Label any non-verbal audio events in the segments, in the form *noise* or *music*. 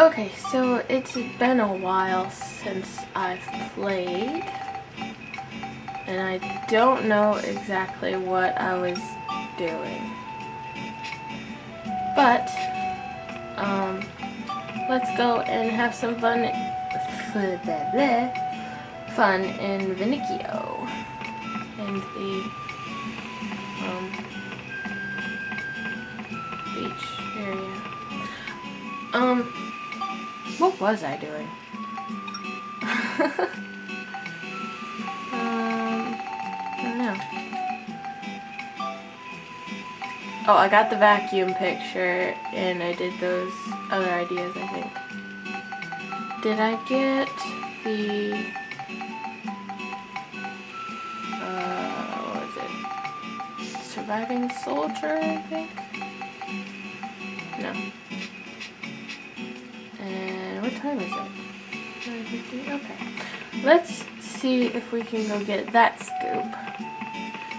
Okay, so it's been a while since I've played. And I don't know exactly what I was doing. But, um, let's go and have some fun, *laughs* fun in Veniccio. And the, um, beach area. Um, what was I doing? *laughs* um, I don't know. Oh, I got the vacuum picture and I did those other ideas, I think. Did I get the... Uh, what was it? Surviving Soldier, I think? No. Time is it? Okay. Let's see if we can go get that scoop.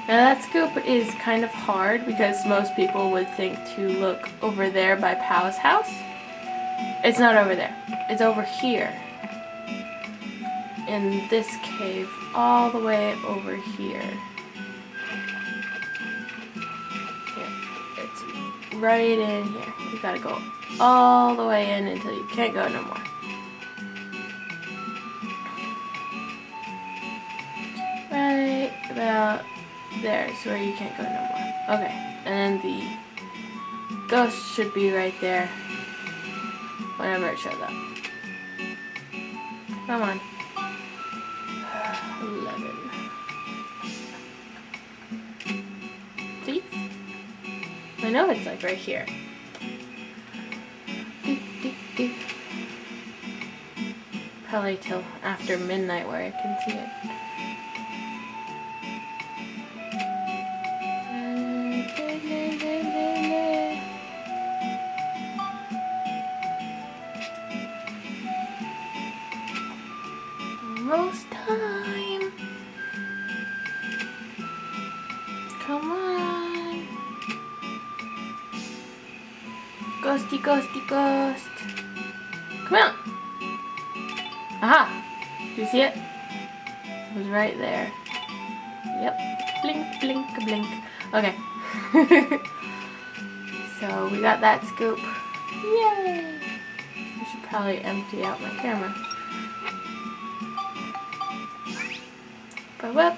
Now that scoop is kind of hard because most people would think to look over there by Pal's house. It's not over there. It's over here. In this cave, all the way over here. Here. It's right in here. You gotta go all the way in until you can't go no more. There is where you can't go no more. Okay, and then the ghost should be right there whenever it shows up. Come on. 11. See? I know it's like right here. Probably till after midnight where I can see it. Almost time. Come on. Ghosty, ghosty, ghost. Come on. Aha! You see it? It was right there. Yep. Blink, blink, blink. Okay. *laughs* so we got that scoop. Yay! I should probably empty out my camera. But whoop.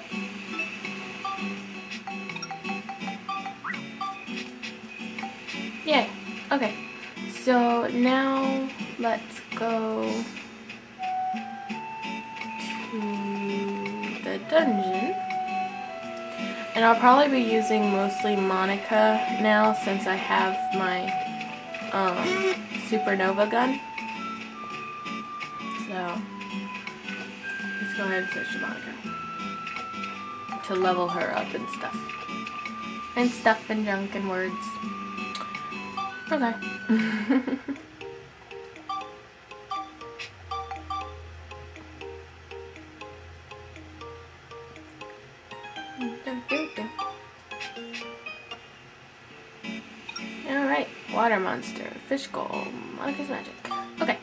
Yay. Okay. So now let's go to the dungeon. And I'll probably be using mostly Monica now since I have my um, supernova gun. So let's go ahead and switch to Monica to level her up and stuff. And stuff and junk and words. Okay. *laughs* Alright, water monster, fish goal, Monica's magic. Okay.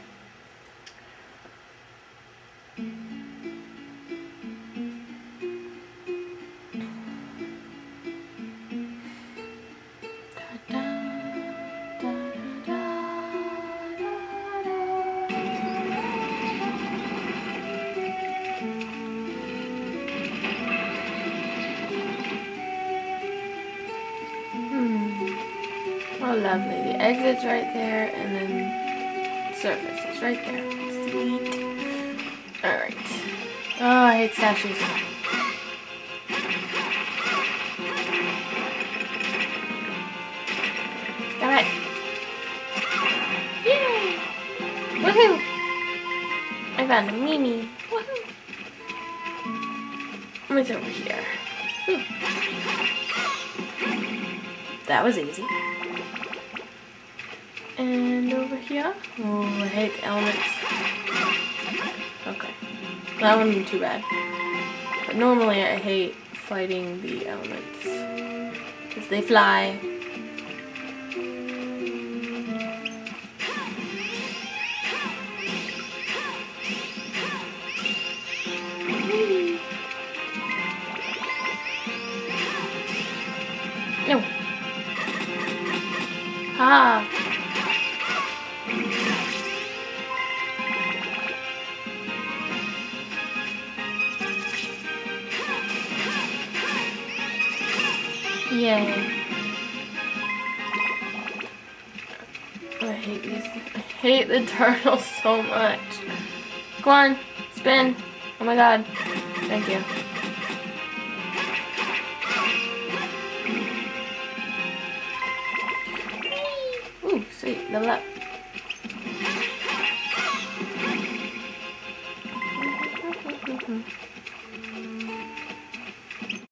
Oh, lovely. The exit's right there, and then surface is right there. Sweet. Alright. Oh, I hate statues. Got it. Yay! Woohoo! I found a Mimi. Woohoo! What's over here? Ooh. That was easy. And over here. Oh, I hate elements. Okay. That wouldn't be too bad. But normally I hate fighting the elements. Because they fly. No. Ah. Yay. I hate these. I hate the *laughs* turtles so much. Go on, spin. Oh my god. Thank you. Ooh, sweet. Level up.